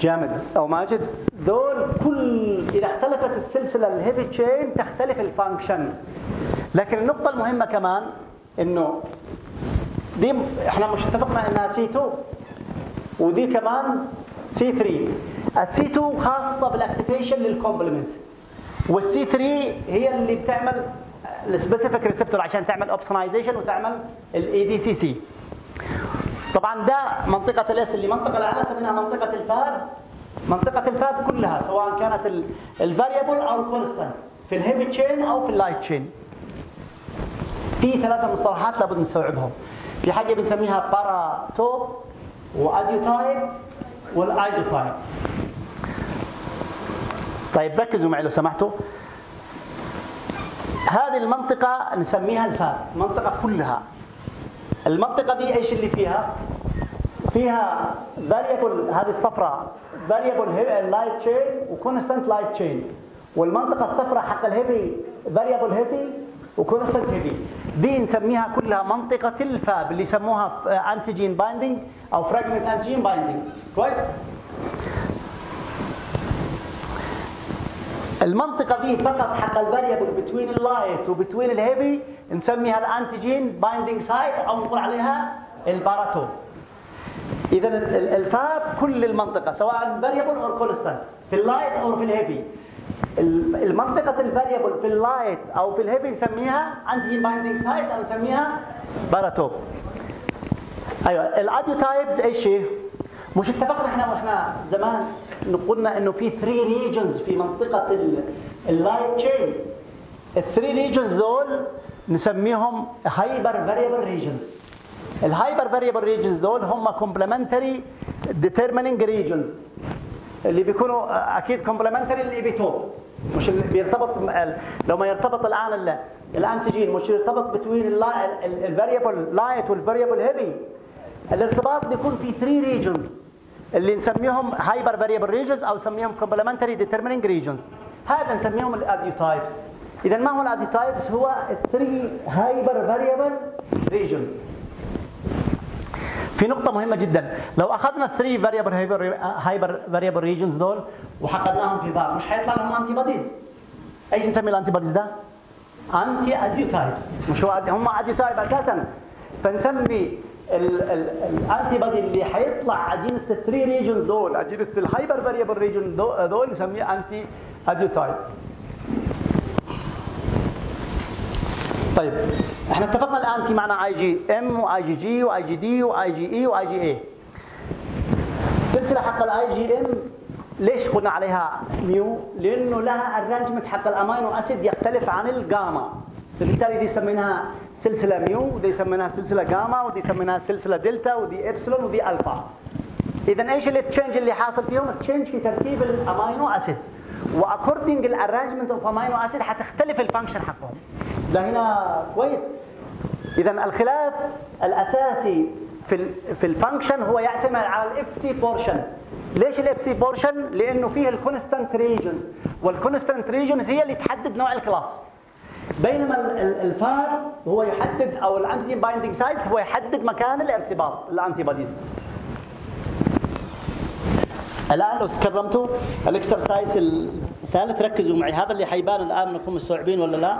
جامد أو ماجد. دول كل إذا اختلفت السلسلة ال heavy chain تختلف ال function لكن النقطة المهمة كمان إنه دي إحنا مش اتفقنا إنها C 2 ودي كمان C 3 ال C 2 خاصة بال activation لل complement وال C 3 هي اللي بتعمل ال specific receptor عشان تعمل opsonization وتعمل ال ADCC طبعا ده منطقة الاس اللي منطقة الأعلى سميناها منطقة ال Fab. منطقة ال Fab كلها سواء كانت ال variable أو ال constant في ال heavy chain أو في ال light chain في ثلاثة مصطلحات لابد نستوعبهم. في حاجة بنسميها paratope و idiotype وال isotype طيب ركزوا معي لو سمحتوا. هذه المنطقة نسميها ال Fab المنطقة كلها. المنطقة دي إيش اللي فيها؟ فيها variable هذه الصفراء variable light chain و constant light chain. والمنطقة الصفراء حق ال heavy variable heavy و constant heavy. دي نسميها كلها منطقة ال Fab اللي يسموها antigen binding أو fragment antigen binding كويس؟ المنطقة دي فقط حق الفاريبل بتوين اللايت وبتوين الهيفي نسميها ال antigen binding site أو نقول عليها ال paratope. اذا ال Fab كل المنطقة سواء variable أو constant في ال light أو في ال heavy. المنطقة ال variable في ال light أو في ال heavy نسميها antigen binding site أو نسميها paratope. أيوه ال idiotypes إيش هي؟ مش اتفقنا إحنا وإحنا زمان قلنا إنه في 3 regions في منطقة ال light chain ال three regions دول نسميهم hypervariable regions ال hypervariable regions دول هم complementary determining regions اللي بيكونوا أكيد complementary لل epitope مش اللي بيرتبط لو ما يرتبط الآن ال antigen مش يرتبط between ال variable light وال variable heavy الارتباط بيكون في 3 regions اللي نسميهم hypervariable regions أو نسميهم complementary determining regions هذا نسميهم ال idiotypes إذا ما هو ال idiotypes هو 3 hypervariable regions في نقطة مهمة جدا. لو أخذنا 3 variable hypervariable regions دول وحقناهم في فار مش حيطلع لهم antibodies إيش نسمي ال antibodies ده؟ anti idiotype س مش هو هم idiotype أساسا. فنسمي ال antibody اللي حيطلع against 3 regions دول against ال hypervariable region دول نسميه anti idiotype طيب إحنا اتفقنا الآن في معنى اي جي ام واي جي جي واي جي دي واي جي اي واي جي اي السلسله حق ال IgM ليش قلنا عليها ميو لأنه لها ال arrangement حق ال amino acid يختلف عن الجاما. فبالتالي دي سميناها سلسلة ميو ودي سميناها سلسلة جاما ودي سميناها سلسلة دلتا ودي إبسلون ودي ألفا. اذا إيش ال change اللي حاصل فيهم؟ ال change في ترتيب ال amino acids و according ال arrangement of amino acid حتختلف ال function حقهم. ده هنا كويس. اذا الخلاف الأساسي في في ال function هو يعتمد على ال Fc portion ليش ال Fc portion لأنه فيه ال constant regions وال constant regions هي اللي تحدد نوع ال class. بينما ال Fab هو يحدد أو ال antigen binding site هو يحدد مكان الارتباط ال antibodies الآن لو تكرمتوا ال exercise الثالث ركزوا معي هذا اللي حيبان الآن إنكم مستوعبين ولا لا؟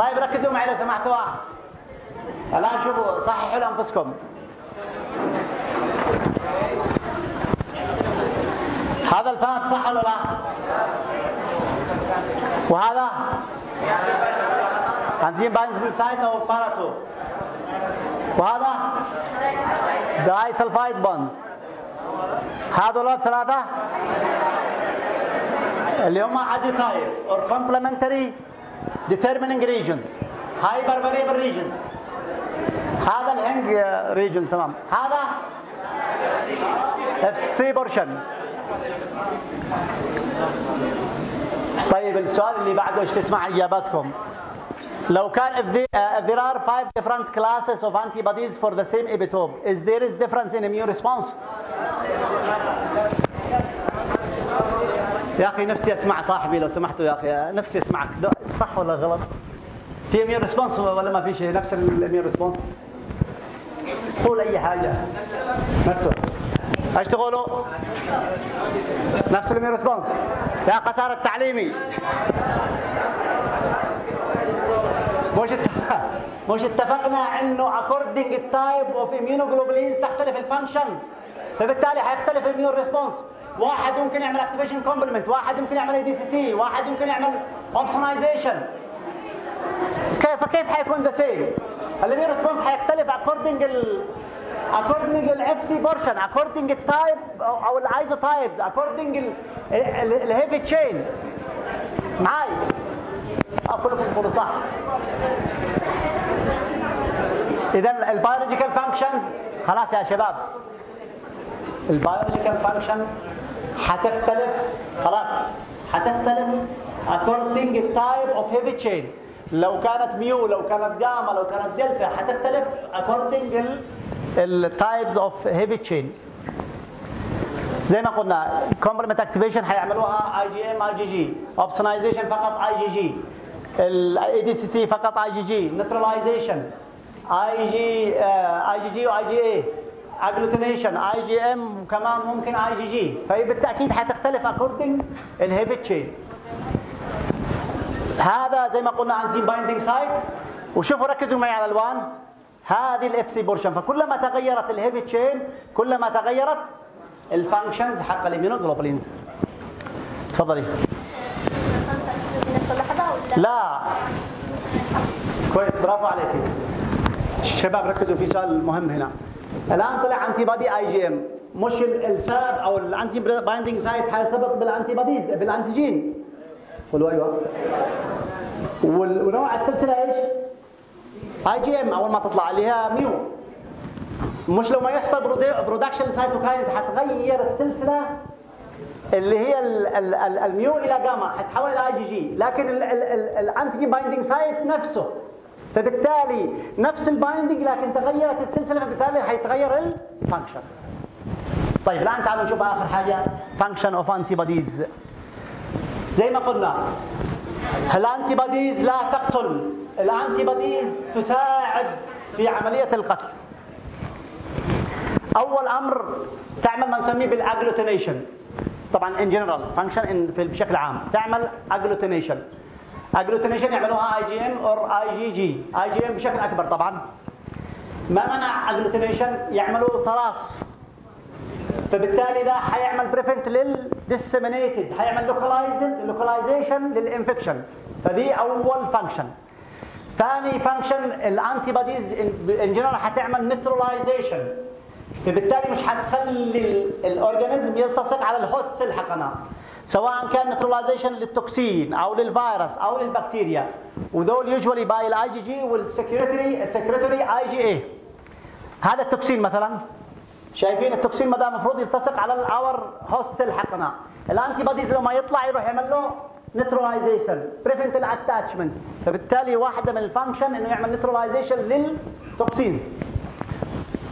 طيب ركزوا معي لو سمحتوا. الآن شوفوا صححوا لانفسكم هذا الفهم صح ولا لا؟ وهذا؟ antigen binding site أو paratope. وهذا؟ disulfide bond. هذول الثلاثة؟ اللي هم اديتايف اور كومبلمنتري determining regions hyper variable regions هذا الهنج region تمام هذا سي بورشن طيب السؤال اللي بعده إيش تسمع اجاباتكم لو كان if, the, uh, if there are five different classes of antibodies for the same epitope is there is difference in immune response يا أخي نفسي أسمع صاحبي لو سمحتوا يا أخي نفسي أسمعك. صح ولا غلط؟ في immune response ولا ما في شيء؟ نفس ال immune response قول أي حاجة. نفسه. إيش تقولوا؟ نفس ال immune response يا خساره التعليمي. مش <laughs> مش اتفقنا إنه according ال type of immunoglobulins تختلف ال function فبالتالي حيختلف ال immune response واحد ممكن يعمل activation complement واحد ممكن يعمل ADCC واحد ممكن يعمل opsonization كيف فكيف حيكون the same ال immune response حيختلف according ال according ال Fc portion according ال type أو ال isotypes according ال heavy chain معاي؟ كلكم تقولوا صح. اذا ال biological functions خلاص يا شباب. ال biological function حتختلف؟ خلاص. حتختلف according type of heavy chain. لو كانت mu لو كانت جاما لو كانت دلتا حتختلف according ال types of heavy chain. زي ما قلنا complement activation حيعملوها اي جي ام اي جي جي فقط اي جي جي الاي دي سي سي فقط اي جي جي neutralization اي جي اي جي جي واي جي اي اجلوتينيشن اي جي ام وكمان ممكن اي جي جي فهي بالتأكيد حتختلف according ال heavy chain هذا زي ما قلنا antigen binding site وشوفوا ركزوا معي على الالوان هذه ال Fc portion فكلما تغيرت ال heavy chain كلما تغيرت ال functions حق ال immunoglobulins تفضلي. لا. كويس برافو عليك شباب ركزوا في سؤال مهم هنا. الآن طلع antibody IgM مش ال Fab أو ال antigen binding site حيرتبط بال antibodies بال antigen قولوا أيوه. ونوع السلسلة إيش؟ IgM أول ما تطلع اللي هي mu. مش لو ما يحصل production cytokines حتغير السلسلة اللي هي ال mu إلى جاما حتحول إلى اي جي جي لكن ال antigen binding site نفسه. فبالتالي نفس ال binding لكن تغيرت السلسلة فبالتالي حيتغير ال function طيب الآن تعالوا نشوف آخر حاجة function of antibodies زي ما قلنا ال antibodies لا تقتل؟ ال antibodies تساعد في عملية القتل. أول أمر تعمل ما نسميه بال agglutination طبعا in general function بشكل عام تعمل agglutination agglutination يعملوها؟ اي جي ام أو اي جي جي اي جي ام بشكل أكبر طبعا. ما معنى agglutination يعملوا تراص فبالتالي ده حيعمل prevent لل disseminated حيعمل localized localization لل infection فدي أول function ثاني function ال antibodies in general حتعمل neutralization فبالتالي مش حتخلي ال organism يلتصق على ال host cell حقنا. سواء كان neutralization لل toxin أو للفيروس أو للبكتيريا. وذول usually by ال IgG وال secretory ال secretory IgA هذا ال toxin مثلا. شايفين ال toxin دام المفروض يلتصق على ال our host cell حقنا. ال antibodies لما يطلع يروح يعمل له neutralization prevent ال attachment فبالتالي واحدة من ال function إنه يعمل neutralization لل toxins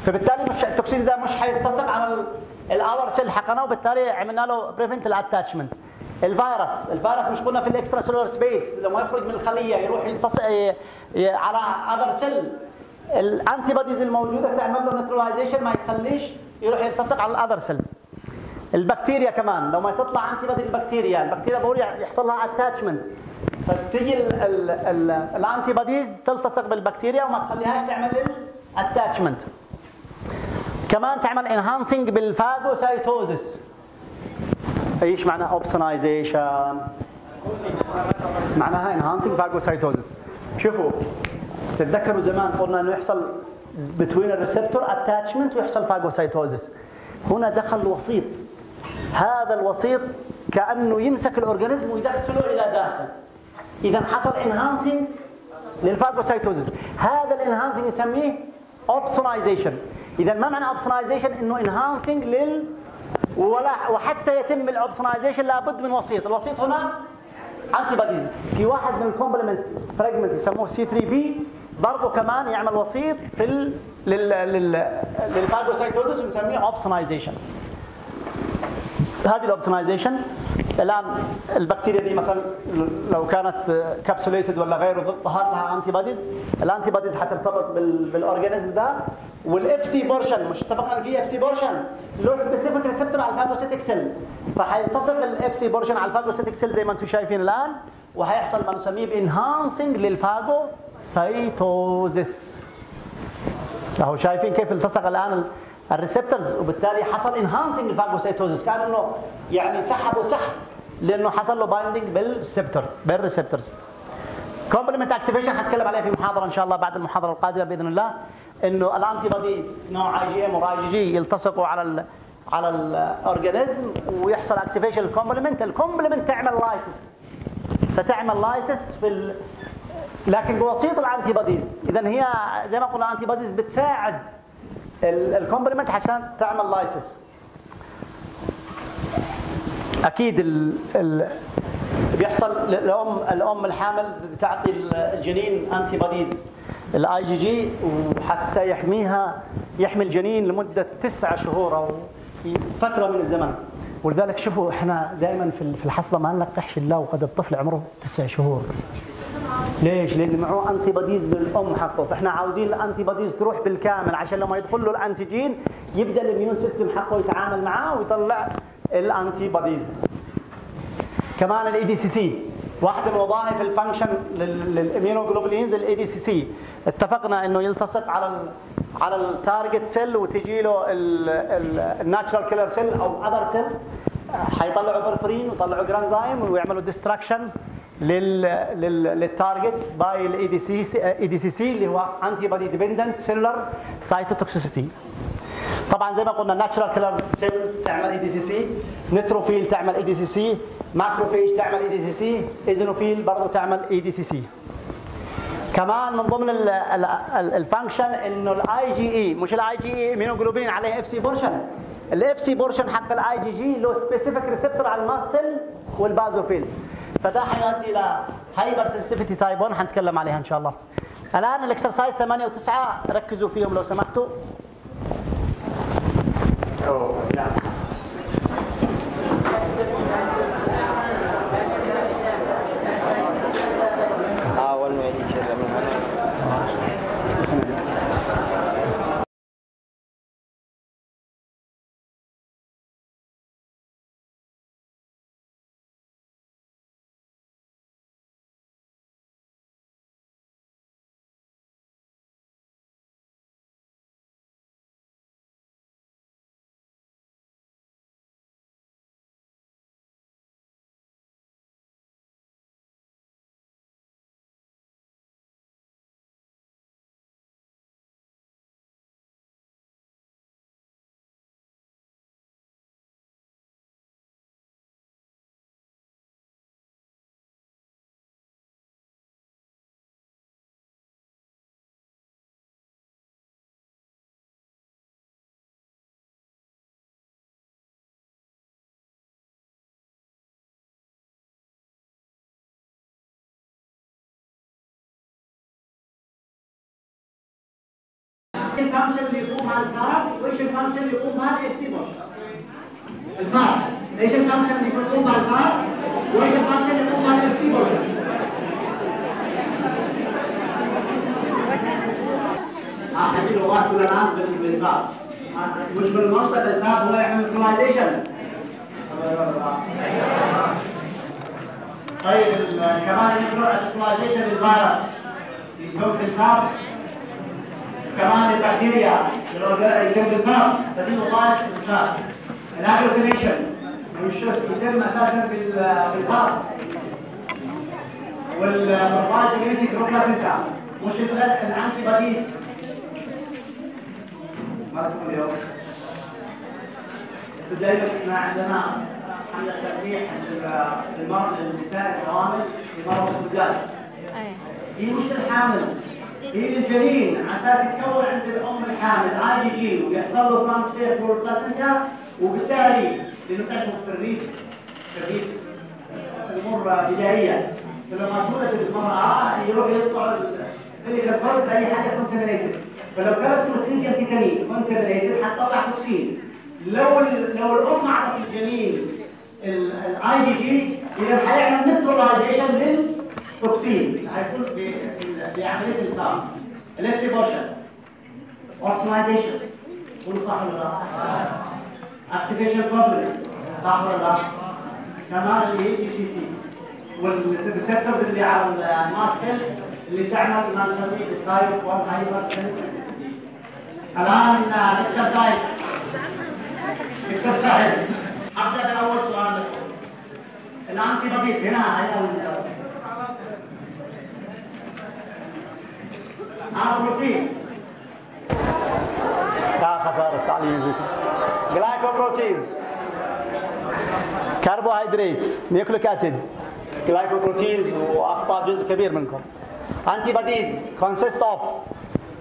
فبالتالي مش ال toxin ده مش حيلتصق على ال our cell حقنا وبالتالي عملنا له prevent ال attachment الفيروس الفيروس مش قلنا في ال extracellular space لما يخرج من الخلية يروح يلتصق على other cell ال antibodies الموجودة تعمل له neutralization ما يخليش يروح يلتصق على ال other cells البكتيريا كمان لو ما تطلع antibody البكتيريا البكتيريا ضروري يحصل لها attachment فتجي ال antibodies تلتصق بالبكتيريا وما تخليهاش تعمل ال attachment كمان تعمل enhancing بال phagocytosis إيش معنى opsonization معناها enhancing phagocytosis شوفوا تتذكروا زمان قلنا إنه يحصل between ال receptor attachment ويحصل phagocytosis هنا دخل وسيط هذا الوسيط كأنه يمسك ال organism ويدخله إلى داخل. اذا حصل enhancing لل phagocytosis هذا ال enhancing يسميه opsonization إذا ما معنى opsonization إنه enhancing لل ولا وحتى يتم ال opsonization لابد من وسيط. الوسيط هنا antibodies في واحد من ال complement fragment يسموه C3b برضه كمان يعمل وسيط في. لل لل لل phagocytosis ونسميه opsonization هذه ال opsonization الآن البكتيريا دي مثلا لو كانت capsulated ولا غيره ظهر لها antibodies ال antibodies حترتبط بال organism ده. وال Fc portion مش اتفقنا في Fc portion له specific receptor على ال phagocytic cell فحيلتصق ال Fc portion على ال phagocytic cell زي ما أنتم شايفين الآن وهيحصل ما نسميه ب enhancing لل phagocytosis أهو شايفين كيف التصق الآن ال receptors وبالتالي حصل enhancing ال phagocytosis كان انه يعني سحب وسحب لأنه حصل له binding بال receptor بال receptors complement activation حنتكلم عليه في محاضرة إن شاء الله بعد المحاضرة القادمة بإذن الله إنه ال antibodies نوع اي جي ام واي جي جي يلتصقوا على ال على ال organism ويحصل activation ال complement ال complement تعمل lysis فتعمل lysis في ال... لكن بوسيط ال antibodies اذا هي زي ما قلنا ال antibodies بتساعد ال complement عشان تعمل lysis أكيد ال ال بيحصل الام الأم الحامل بتعطي الجنين antibodies ال IgG وحتى يحميها يحمي الجنين لمدة تسعة شهور أو فترة من الزمن. ولذلك شوفوا إحنا دائما في الحصبة ما نلقحش الله وقد الطفل عمره تسع شهور. ليش؟ لأن معه antibodies بالأم حقه، فإحنا عاوزين ال antibodies تروح بالكامل. عشان لما يدخل له ال antigen يبدأ ال immune system حقه يتعامل معاه ويطلع ال antibodies. كمان ال ADCC واحدة من وظائف ال function لل immunoglobulins ال ADCC اتفقنا إنه يلتصق على على ال target cell وتجي له ال natural killer cell أو other cell حيطلعوا perforin ويطلعوا granzyme ويعملوا destruction لل target by ال ADC ADCC اللي هو antibody dependent cellular cytotoxicity طبعا زي ما قلنا natural killer cell تعمل ADCC neutrophil تعمل ADCC macrophage تعمل ADCC eosinophil برضه تعمل ADCC كمان من ضمن ال function إنه ال IgE مش ال IgE immunoglobulin عليه Fc portion ال Fc portion حق الاي جي جي له specific receptor على ال mast cell وال basophils. فده حيؤدي إلى hypersensitivity type 1 حنتكلم عليها إن شاء الله. الآن ال exercise 8 و9 ركزوا فيهم لو سمحتوا. الفانكشن اللي اللي يقوم على الاف سي الفار إيش الفانكشن اللي يقوم على الفار وايش الفانكشن اللي يقوم على الاف سي بورشن آه هذه اللغات كلها الان بالفار مش بالمنطق الفار هو يعمل كلايزيشن طيب كمان يشرع الكلايزيشن للفيروس يكون في كمان البكتيريا يتم بالفم فدي وظائف الفم. الاجلوتينيشن يتم أساسا بال- بالفم والمرضى جينيتي بروبلاسيسا مش الانتي باديز ما تقول اليوم؟ دائما إحنا عندنا حملة تلميح للمرض للنساء الحوامل في مرض الكزاز هي مش الحامل. هي الجنين على أساس يتكون عند الأم الحامل اي جي جي ويحصل له transfer through ال placenta وبالتالي تعرفوا في الريف في الريف الأمور بدائيه فلما تولد المرأة يروح يطلع اللي الفرد أي حاجة contaminated فلو كانت Clostridium tetani contaminated حتطلع toxin لو لو الأم أعطت الجنين الاي جي جي إذا حيعمل نيوتراليزيشن للتوكسين هيكون ب- بعمليه الفام الاكسبوشن اوكسلايزيشن قولوا صح ولا لا؟ اكتيفيشن بروبلم صح ولا لا؟ كمان اللي هي جي سي والريسبتورز اللي على الماس سيل اللي تعمل مانسوسيت التايب 1 هايبر الان exercise exercise ابدا باول سؤال لكم ال antibodies هنا هنا ال- اه بروتين يا خساره التعليم جلايكوبروتين كربوهيدراتس نيوكليك اسيد جلايكوبروتينز واخطاء جزء كبير منكم انتي بوديز consist of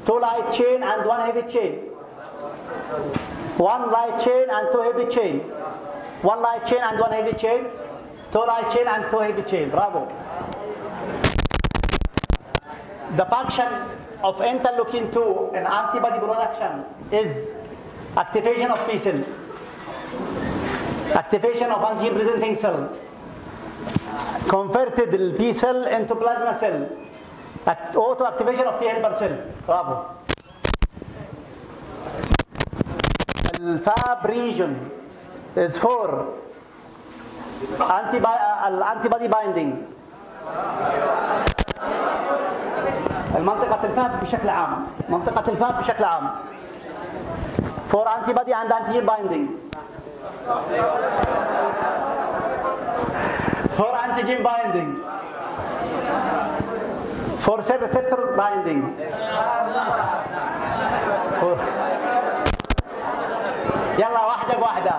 two light chain and one heavy chain one light chain and two heavy chain one light chain and one heavy chain two light chain and two heavy chain bravo the function of interleukin 2 and antibody production is activation of B cell, activation of antigen presenting cell, converted B cell into plasma cell, Act auto activation of T helper cell. Bravo. The Fab region is for antibody, uh, antibody binding. منطقة الفم بشكل عام. منطقة الفم بشكل عام. فور انتي بادي عند انتيجين بايندينج for antigen binding for cell receptor binding يلا واحدة بواحدة.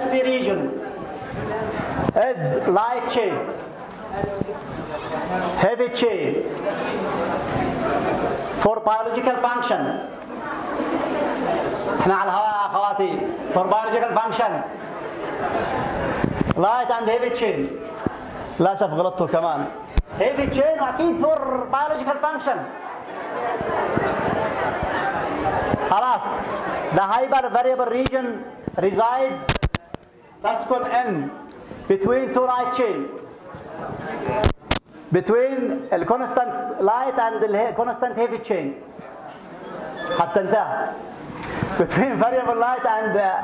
C region is light heavy chain for biological function إحنا على الهواء يا اخواتي for biological function light and heavy chain للاسف غلطتوا كمان heavy chain واكيد for biological function خلاص the hyper variable region reside تسكن in between two light chain between the constant light and the constant heavy chain حتى انتهى between variable light and uh,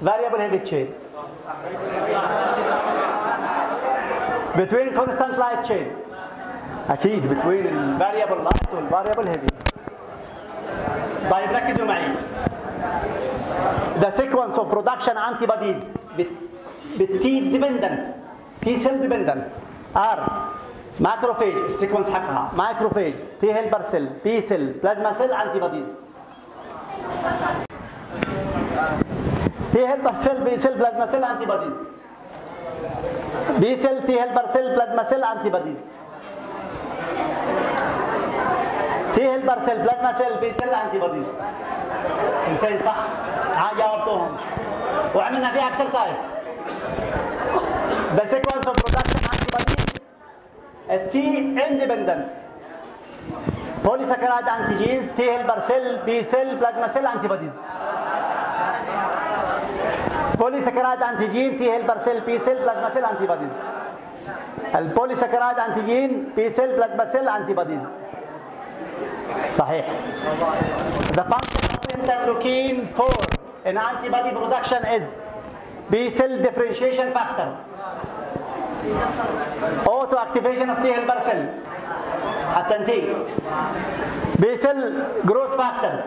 variable heavy chain between constant light chain أكيد between variable light variable heavy طيب ركزوا معي the sequence of production antibodies بالتي dependent T cell dependent R ماكروفاج السيكونس حقها ماكروفاج T helper cell B cell plasma cell antibodies T helper cell B cell plasma cell antibodies B cell T helper cell plasma cell antibodies T helper cell plasma cell B cell antibodies انتين صح ها جاوبتوهم وعملنا فيها exercise بس sequence a T independent polysaccharide antigens T helper cell B cell plasma cell antibodies polysaccharide antigen T helper cell B cell plasma cell antibodies البوليساكرايد انتيجين بي سيل بلازما سيل antibodies صحيح the function of interleukin 4 in antibody production is B cell differentiation factor of T helper cell حتى انتهي B cell growth factors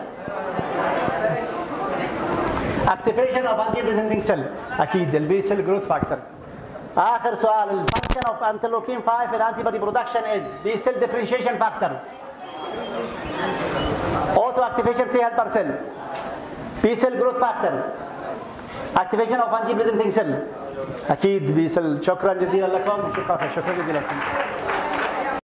activation of anti presenting cell أكيد البي cell growth factors اخر سؤال الفانكشن اوف انترلوكين 5 in antibody production is B cell differentiation factors auto activation T helper cell B cell growth factor activation of anti presenting cell أكيد بي cell شكرا جزيلا لكم. شكرا شكرا جزيلا. لكم